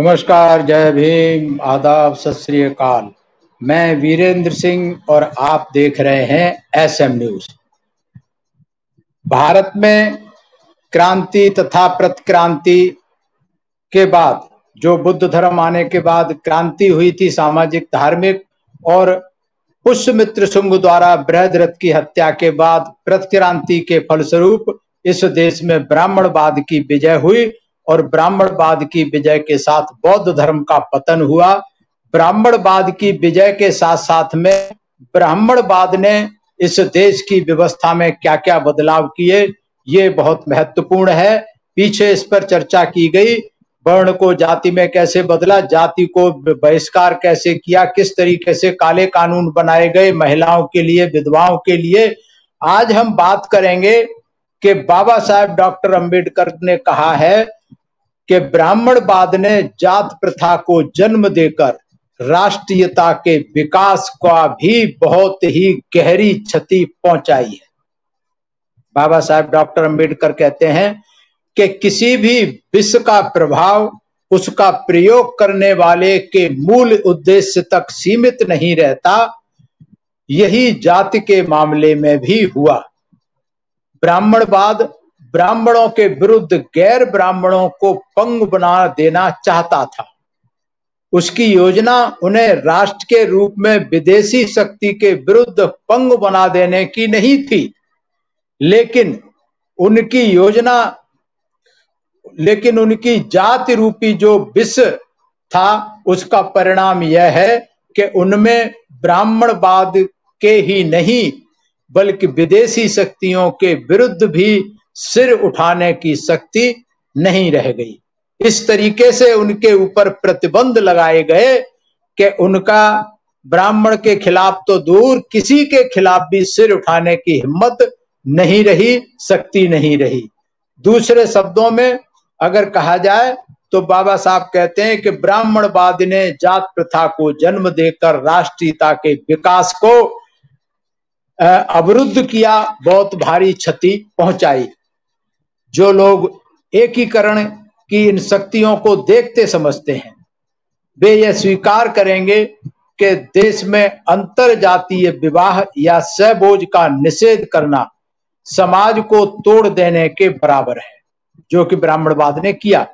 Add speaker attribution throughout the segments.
Speaker 1: नमस्कार, जय भीम, आदाब, सत मैं वीरेंद्र सिंह और आप देख रहे हैं एसएम न्यूज़। भारत में क्रांति तथा प्रतिक्रांति के बाद, जो बुद्ध धर्म आने के बाद क्रांति हुई थी सामाजिक, धार्मिक और पुष्यमित्र शुंग द्वारा बृहदरथ की हत्या के बाद प्रतिक्रांति के फलस्वरूप इस देश में ब्राह्मणवाद की विजय हुई। और ब्राह्मणवाद की विजय के साथ बौद्ध धर्म का पतन हुआ। ब्राह्मणवाद की विजय के साथ साथ में ब्राह्मणवाद ने इस देश की व्यवस्था में क्या क्या बदलाव किए, ये बहुत महत्वपूर्ण है। पीछे इस पर चर्चा की गई, वर्ण को जाति में कैसे बदला, जाति को बहिष्कार कैसे किया, किस तरीके से काले कानून बनाए गए महिलाओं के लिए, विधवाओं के लिए। आज हम बात करेंगे कि बाबा साहेब डॉक्टर अंबेडकर ने कहा है कि ब्राह्मणवाद ने जात प्रथा को जन्म देकर राष्ट्रीयता के विकास का भी बहुत ही गहरी क्षति पहुंचाई है। बाबा साहब डॉक्टर अंबेडकर कहते हैं कि किसी भी विश्व का प्रभाव, उसका प्रयोग करने वाले के मूल उद्देश्य तक सीमित नहीं रहता, यही जाति के मामले में भी हुआ। ब्राह्मणवाद ब्राह्मणों के विरुद्ध गैर ब्राह्मणों को पंग बना देना चाहता था। उसकी योजना उन्हें राष्ट्र के रूप में विदेशी शक्ति के विरुद्ध पंग बना देने की नहीं थी। लेकिन उनकी योजना, लेकिन उनकी जाति रूपी जो विष था, उसका परिणाम यह है कि उनमें ब्राह्मणवाद के ही नहीं, बल्कि विदेशी शक्तियों के विरुद्ध भी सिर उठाने की शक्ति नहीं रह गई। इस तरीके से उनके ऊपर प्रतिबंध लगाए गए कि उनका ब्राह्मण के खिलाफ तो दूर, किसी के खिलाफ भी सिर उठाने की हिम्मत नहीं रही, शक्ति नहीं रही। दूसरे शब्दों में अगर कहा जाए तो बाबा साहब कहते हैं कि ब्राह्मणवाद ने जात प्रथा को जन्म देकर राष्ट्रीयता के विकास को अवरुद्ध किया, बहुत भारी क्षति पहुंचाई। जो लोग एकीकरण की इन शक्तियों को देखते समझते हैं, वे यह स्वीकार करेंगे कि देश में अंतर जातीय विवाह या सहबोज का निषेध करना समाज को तोड़ देने के बराबर है, जो कि ब्राह्मणवाद ने किया।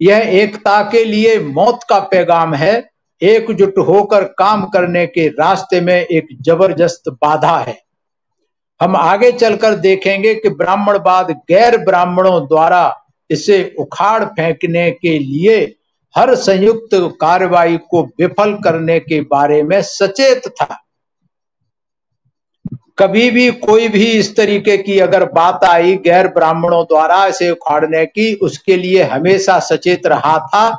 Speaker 1: यह एकता के लिए मौत का पैगाम है, एकजुट होकर काम करने के रास्ते में एक ज़बरदस्त बाधा है। हम आगे चलकर देखेंगे कि ब्राह्मणवाद गैर ब्राह्मणों द्वारा इसे उखाड़ फेंकने के लिए हर संयुक्त कार्रवाई को विफल करने के बारे में सचेत था। कभी भी कोई भी इस तरीके की अगर बात आई गैर ब्राह्मणों द्वारा इसे उखाड़ने की, उसके लिए हमेशा सचेत रहा था।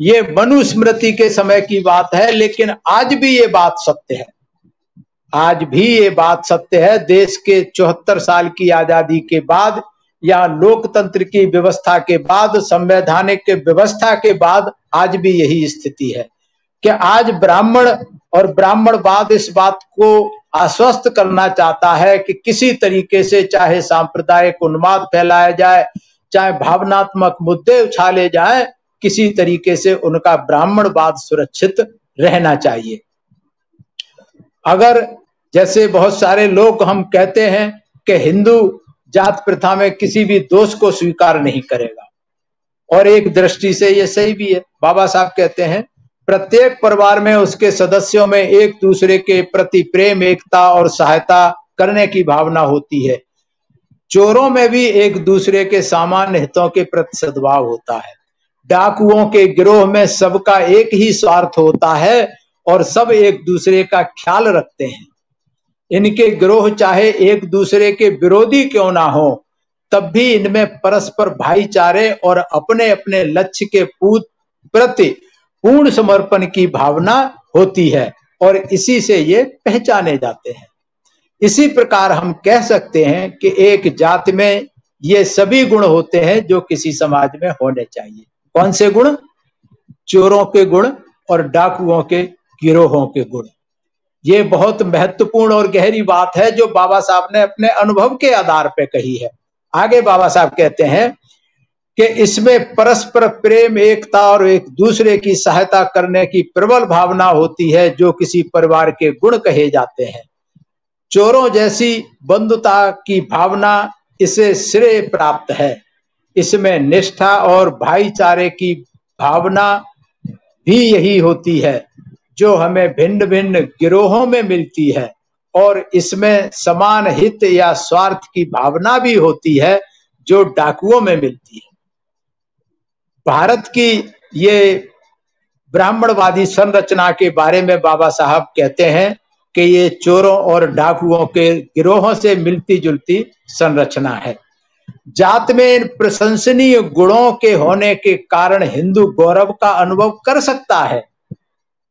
Speaker 1: ये मनुस्मृति के समय की बात है, लेकिन आज भी ये बात सत्य है। आज भी ये बात सत्य है, देश के चौहत्तर साल की आज़ादी के बाद या लोकतंत्र की व्यवस्था के बाद, संवैधानिक व्यवस्था के बाद, आज भी यही स्थिति है। कि आज ब्राह्मण और ब्राह्मणवाद इस बात को आश्वस्त करना चाहता है कि किसी तरीके से चाहे सांप्रदायिक उन्माद फैलाया जाए, चाहे भावनात्मक मुद्दे उछाले जाए, किसी तरीके से उनका ब्राह्मणवाद सुरक्षित रहना चाहिए। अगर जैसे बहुत सारे लोग हम कहते हैं कि हिंदू जात प्रथा में किसी भी दोष को स्वीकार नहीं करेगा। और एक दृष्टि से ये सही भी है। बाबा साहब कहते हैं, प्रत्येक परिवार में उसके सदस्यों में एक दूसरे के प्रति प्रेम, एकता और सहायता करने की भावना होती है। चोरों में भी एक दूसरे के सामान्य हितों के प्रति सद्भाव होता है। डाकुओं के गिरोह में सबका एक ही स्वार्थ होता है और सब एक दूसरे का ख्याल रखते हैं। इनके ग्रोह चाहे एक दूसरे के विरोधी क्यों ना हो, तब भी इनमें परस्पर भाईचारे और अपने अपने लक्ष्य के पूत, प्रति पूर्ण समर्पण की भावना होती है और इसी से ये पहचाने जाते हैं। इसी प्रकार हम कह सकते हैं कि एक जाति में ये सभी गुण होते हैं जो किसी समाज में होने चाहिए। कौन से गुण? चोरों के गुण और डाकुओं के गिरोहों के गुण। ये बहुत महत्वपूर्ण और गहरी बात है जो बाबा साहब ने अपने अनुभव के आधार पर कही है। आगे बाबा साहब कहते हैं कि इसमें परस्पर प्रेम, एकता और एक दूसरे की सहायता करने की प्रबल भावना होती है जो किसी परिवार के गुण कहे जाते हैं। चोरों जैसी बंधुता की भावना इसे श्रेय प्राप्त है। इसमें निष्ठा और भाईचारे की भावना भी यही होती है। जो हमें भिन्न भिन्न गिरोहों में मिलती है और इसमें समान हित या स्वार्थ की भावना भी होती है जो डाकुओं में मिलती है। भारत की ये ब्राह्मणवादी संरचना के बारे में बाबा साहब कहते हैं कि ये चोरों और डाकुओं के गिरोहों से मिलती जुलती संरचना है। जात में इन प्रशंसनीय गुणों के होने के कारण हिंदू गौरव का अनुभव कर सकता है।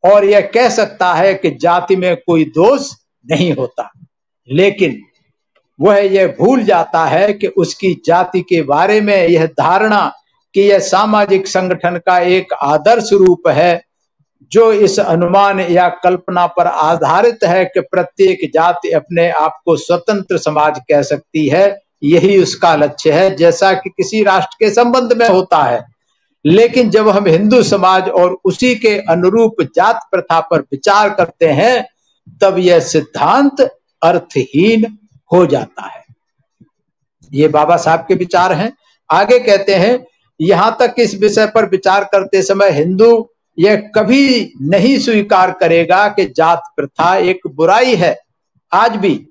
Speaker 1: और यह कह सकता है कि जाति में कोई दोष नहीं होता। लेकिन वह यह भूल जाता है कि उसकी जाति के बारे में यह धारणा कि यह सामाजिक संगठन का एक आदर्श रूप है, जो इस अनुमान या कल्पना पर आधारित है कि प्रत्येक जाति अपने आप को स्वतंत्र समाज कह सकती है, यही उसका लक्ष्य है। जैसा कि किसी राष्ट्र के संबंध में होता है लेकिन जब हम हिंदू समाज और उसी के अनुरूप जात प्रथा पर विचार करते हैं, तब यह सिद्धांत अर्थहीन हो जाता है। ये बाबा साहब के विचार हैं। आगे कहते हैं, यहाँ तक इस विषय पर विचार करते समय हिंदू यह कभी नहीं स्वीकार करेगा कि जात प्रथा एक बुराई है। आज भी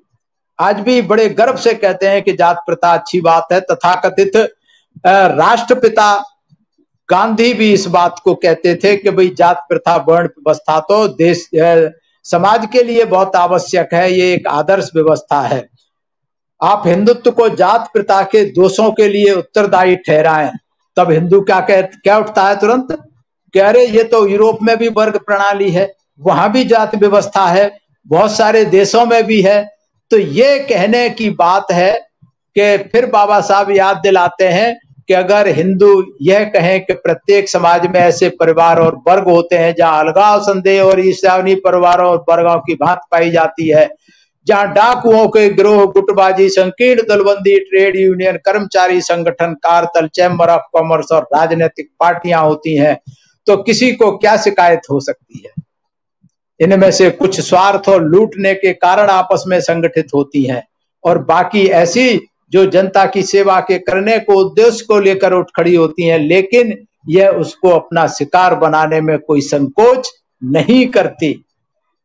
Speaker 1: आज भी बड़े गर्व से कहते हैं कि जात प्रथा अच्छी बात है। तथा कथित राष्ट्रपिता गांधी भी इस बात को कहते थे कि भाई जात प्रथा, वर्ण व्यवस्था तो देश समाज के लिए बहुत आवश्यक है, ये एक आदर्श व्यवस्था है। आप हिंदुत्व को जात प्रथा के दोषों के लिए उत्तरदायी ठहराएँ, तब हिंदू क्या कह, क्या उठता है तुरंत? कह रहे, ये तो यूरोप में भी वर्ग प्रणाली है, वहाँ भी जात व्यवस्था है, बहुत सारे देशों में भी है। तो ये कहने की बात है कि फिर बाबा साहब याद दिलाते हैं कि अगर हिंदू यह कहें कि प्रत्येक समाज में ऐसे परिवार और वर्ग होते हैं जहाँ अलगाव संदेह और ईसावनी परिवारों और वर्गों की भात पाई जाती है, जहाँ डाकुओं के ग्रोह, गुटबाजी, संकीर्ण दलबंदी, ट्रेड यूनियन, कर्मचारी संगठन, कारतल, चैम्बर ऑफ़ कॉमर्स और राजनीतिक पार्टियाँ होती हैं तो किसी को क्या शिकायत हो सकती है? इनमें से कुछ स्वार्थ और लूटने के कारण आपस में संगठित होती हैं और बाकी ऐसी जो जनता की सेवा के करने को, उद्देश्य को लेकर उठ खड़ी होती हैं, लेकिन यह उसको अपना शिकार बनाने में कोई संकोच नहीं करती।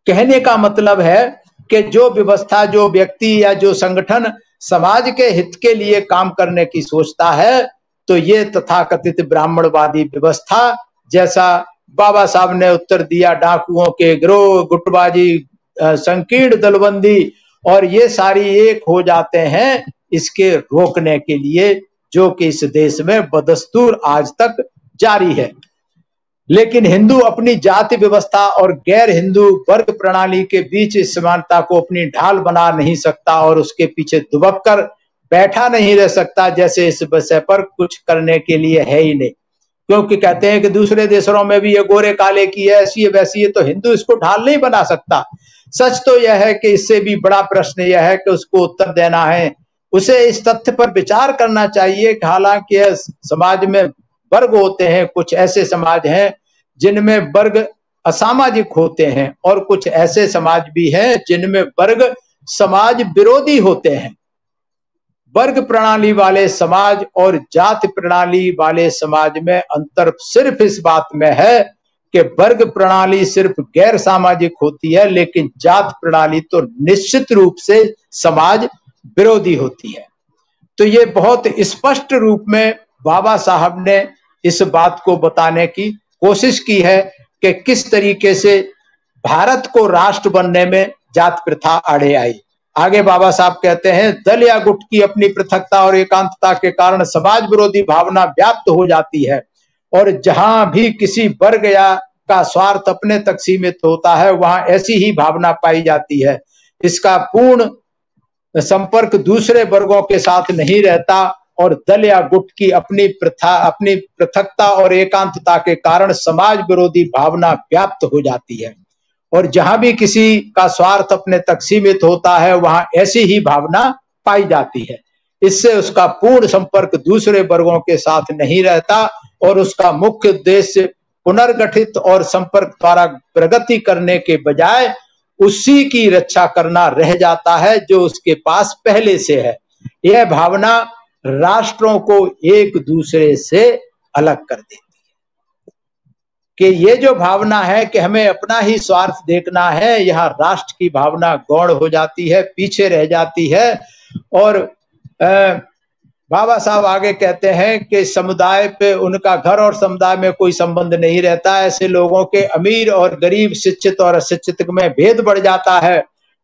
Speaker 1: कहने का मतलब है कि जो व्यवस्था, जो व्यक्ति या जो संगठन समाज के हित के लिए काम करने की सोचता है तो ये तथाकथित ब्राह्मणवादी व्यवस्था, जैसा बाबा साहब ने उत्तर दिया, डाकुओं के ग्रोह, गुटबाजी संकीर्ण दलबंदी, और ये सारी एक हो जाते हैं इसके रोकने के लिए जो कि इस देश में बदस्तूर आज तक जारी है। लेकिन हिंदू अपनी जाति व्यवस्था और गैर हिंदू वर्ग प्रणाली के बीच इस समानता को अपनी ढाल बना नहीं सकता और उसके पीछे दुबक कर बैठा नहीं रह सकता, जैसे इस विषय पर कुछ करने के लिए है ही नहीं। क्योंकि कहते हैं कि दूसरे देशों में भी ये गोरे काले की है, ऐसी है, वैसी है तो हिंदू इसको ढाल नहीं बना सकता। सच तो यह है कि इससे भी बड़ा प्रश्न यह है कि उसको उत्तर देना है उसे इस तथ्य पर विचार करना चाहिए कि हालाँकि समाज में वर्ग होते हैं, कुछ ऐसे समाज हैं जिनमें वर्ग असामाजिक होते हैं और कुछ ऐसे समाज भी हैं जिनमें वर्ग समाज विरोधी होते हैं। वर्ग प्रणाली वाले समाज और जाति प्रणाली वाले समाज में अंतर सिर्फ़ इस बात में है कि वर्ग प्रणाली सिर्फ़ गैर सामाजिक होती है, लेकिन जात प्रणाली तो निश्चित रूप से समाज विरोधी होती है। तो ये बहुत स्पष्ट रूप में बाबा साहब ने इस बात को बताने की कोशिश की है कि किस तरीके से भारत को राष्ट्र बनने में जात प्रथा आड़े आई। आगे बाबा साहब कहते हैं, दल या गुट की अपनी पृथकता और एकांतता के कारण समाज विरोधी भावना व्याप्त हो जाती है और जहाँ भी किसी वर्ग या का स्वार्थ अपने तक सीमित होता है, वहाँ ऐसी ही भावना पाई जाती है। इसका पूर्ण संपर्क दूसरे वर्गों के साथ नहीं रहता और दल या गुट की अपनी प्रथा, अपनी पृथकता और एकांतता के कारण समाज विरोधी भावना व्याप्त हो जाती है। और जहाँ भी किसी का स्वार्थ अपने तक सीमित होता है, वहाँ ऐसी ही भावना पाई जाती है। इससे उसका पूर्ण संपर्क दूसरे वर्गों के साथ नहीं रहता और उसका मुख्य उद्देश्य पुनर्गठित और संपर्क द्वारा प्रगति करने के बजाय उसी की रक्षा करना रह जाता है, जो उसके पास पहले से है। यह भावना राष्ट्रों को एक दूसरे से अलग कर देती है। कि ये जो भावना है कि हमें अपना ही स्वार्थ देखना है, यहाँ राष्ट्र की भावना गौड़ हो जाती है, पीछे रह जाती है, और बाबा साहब आगे कहते हैं कि समुदाय पे उनका घर और समुदाय में कोई संबंध नहीं रहता। ऐसे लोगों के अमीर और गरीब, शिक्षित और अशिक्षित में भेद बढ़ जाता है।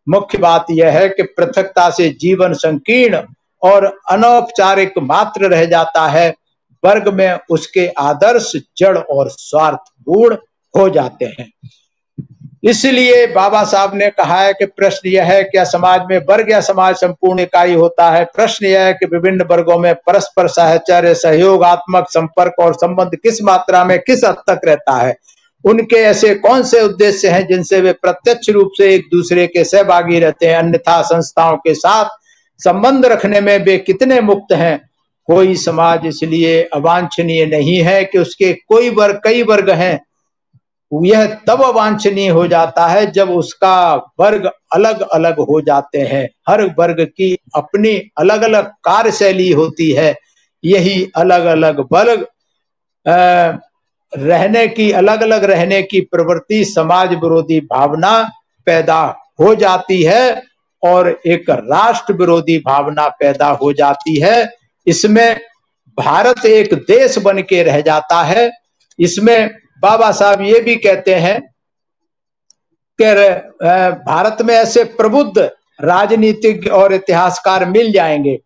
Speaker 1: मुख्य बात यह है कि पृथकता से जीवन संकीर्ण और अनौपचारिक मात्र रह जाता है। वर्ग में उसके आदर्श, जड़ और स्वार्थ स्वार्थपूर्ण हो जाते हैं। इसलिए बाबा साहब ने कहा है कि प्रश्न यह है, क्या समाज में वर्ग या समाज संपूर्ण इकाई होता है? प्रश्न यह है कि विभिन्न वर्गों में परस्पर सहचर्य सहयोगात्मक संपर्क और संबंध किस मात्रा में, किस हद तक रहता है? उनके ऐसे कौन से उद्देश्य हैं जिनसे वे प्रत्यक्ष रूप से एक दूसरे के सहभागी रहते हैं? अन्यथा संस्थाओं के साथ संबंध रखने में वे कितने मुक्त हैं? कोई समाज इसलिए अवांछनीय नहीं है कि उसके कोई वर्ग, कई वर्ग हैं। यह तब वांछनीय हो जाता है जब उसका वर्ग अलग अलग हो जाते हैं। हर वर्ग की अपनी अलग अलग कार्यशैली होती है। यही अलग अलग वर्ग रहने की अलग अलग रहने की प्रवृत्ति, समाज विरोधी भावना पैदा हो जाती है और एक राष्ट्र विरोधी भावना पैदा हो जाती है। इसमें भारत एक देश बन के रह जाता है। इसमें बाबा साहब ये भी कहते हैं कि भारत में ऐसे प्रबुद्ध राजनीतिक और इतिहासकार मिल जाएँगे।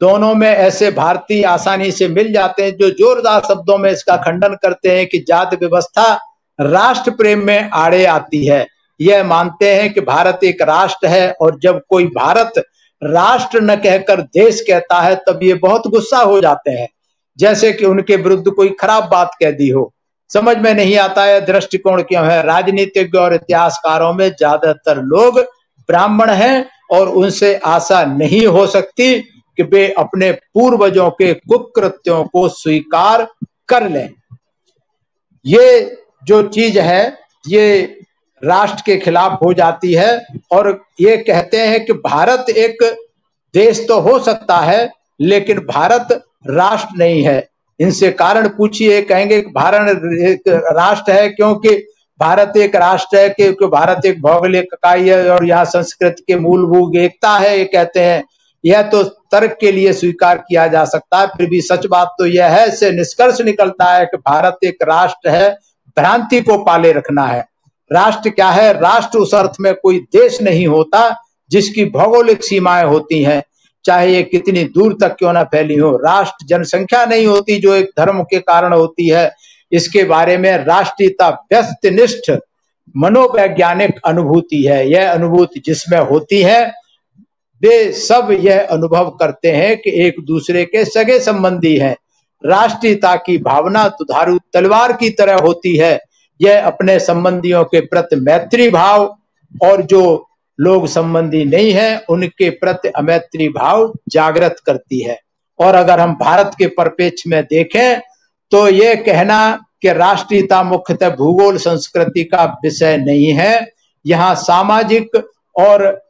Speaker 1: दोनों में ऐसे भारतीय आसानी से मिल जाते हैं जो जोरदार शब्दों में इसका खंडन करते हैं कि जाति व्यवस्था राष्ट्र प्रेम में आड़े आती है। यह मानते हैं कि भारत एक राष्ट्र है और जब कोई भारत राष्ट्र न कहकर देश कहता है, तब ये बहुत गुस्सा हो जाते हैं। जैसे कि उनके विरुद्ध कोई खराब बात कह दी हो। समझ में नहीं आता है, दृष्टिकोण क्यों है? राजनीतिज्ञ और इतिहासकारों में ज़्यादातर लोग ब्राह्मण हैं और उनसे आशा नहीं हो सकती कि वे अपने पूर्वजों के कुकृत्यों को स्वीकार कर लें। ये जो चीज़ है, ये राष्ट्र के खिलाफ हो जाती है और ये कहते हैं कि भारत एक देश तो हो सकता है, लेकिन भारत राष्ट्र नहीं है। इनसे कारण पूछिए, कहेंगे भारत एक राष्ट्र है, क्योंकि भारत एक राष्ट्र है क्योंकि भारत एक भौगोलिक इकाई है और यहाँ संस्कृत के मूलभूत एकता है, ये कहते हैं। यह तो तर्क के लिए स्वीकार किया जा सकता है, फिर भी सच बात तो यह है, इससे निष्कर्ष निकलता है कि भारत एक राष्ट्र है, भ्रांति को पाले रखना है। राष्ट्र क्या है? राष्ट्र उस अर्थ में कोई देश नहीं होता, जिसकी भौगोलिक सीमाएँ होती हैं। चाहे ये कितनी दूर तक क्यों ना फैली हो। राष्ट्र जनसंख्या नहीं होती जो एक धर्म के कारण होती है। इसके बारे में राष्ट्रीयता, व्यस्तनिष्ठ, मनोवैज्ञानिक अनुभूति है। यह अनुभूति जिसमें होती है, वे सब यह अनुभव करते हैं कि एक दूसरे के सगे संबंधी हैं। राष्ट्रीयता की भावना तुधारू तलवार की तरह होती है। यह अपने संबंधियों के प्रति मैत्री भाव और जो लोग संबंधी नहीं है, उनके प्रति अमैत्री भाव जागृत करती है। और अगर हम भारत के परिपेक्ष में देखें तो ये कहना कि राष्ट्रीयता मुख्यतः भूगोल संस्कृति का विषय नहीं है। यहाँ सामाजिक और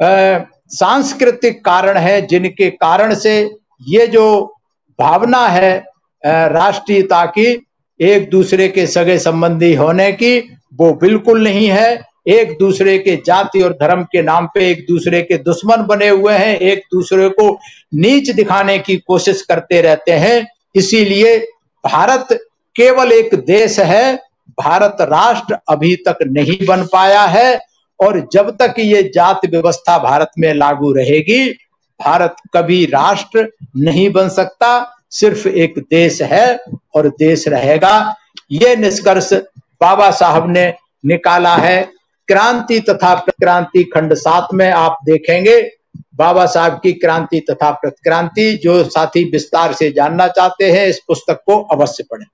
Speaker 1: सांस्कृतिक कारण है, जिनके कारण से ये जो भावना है राष्ट्रीयता की एक दूसरे के सगे संबंधी होने की, वो बिल्कुल नहीं है। एक दूसरे के जाति और धर्म के नाम पे एक दूसरे के दुश्मन बने हुए हैं, एक दूसरे को नीच दिखाने की कोशिश करते रहते हैं। इसीलिए भारत केवल एक देश है, भारत राष्ट्र अभी तक नहीं बन पाया है, और जब तक ये जाति व्यवस्था भारत में लागू रहेगी, भारत कभी राष्ट्र नहीं बन सकता, सिर्फ़ एक देश है और देश रहेगा। ये निष्कर्ष बाबा साहब ने निकाला है। क्रांति तथा प्रतिक्रांति खंड सात में आप देखेंगे। बाबा साहब की क्रांति तथा प्रतिक्रांति, जो साथी विस्तार से जानना चाहते हैं, इस पुस्तक को अवश्य पढ़ें।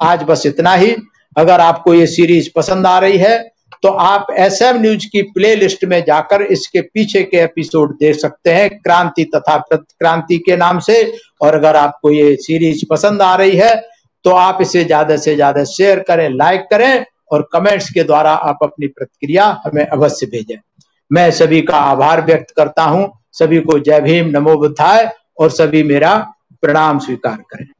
Speaker 1: आज बस इतना ही। अगर आपको ये सीरीज़ पसंद आ रही है तो आप एस एम न्यूज़ की प्ले लिस्ट में जाकर इसके पीछे के एपिसोड देख सकते हैं, क्रांति तथा क्रांति के नाम से। और अगर आपको ये सीरीज़ पसंद आ रही है तो आप इसे ज़्यादा से ज़्यादा शेयर करें, लाइक करें और कमेंट्स के द्वारा आप अपनी प्रतिक्रिया हमें अवश्य भेजें। मैं सभी का आभार व्यक्त करता हूँ। सभी को जय भीम, नमो बुद्धाय, और सभी मेरा प्रणाम स्वीकार करें।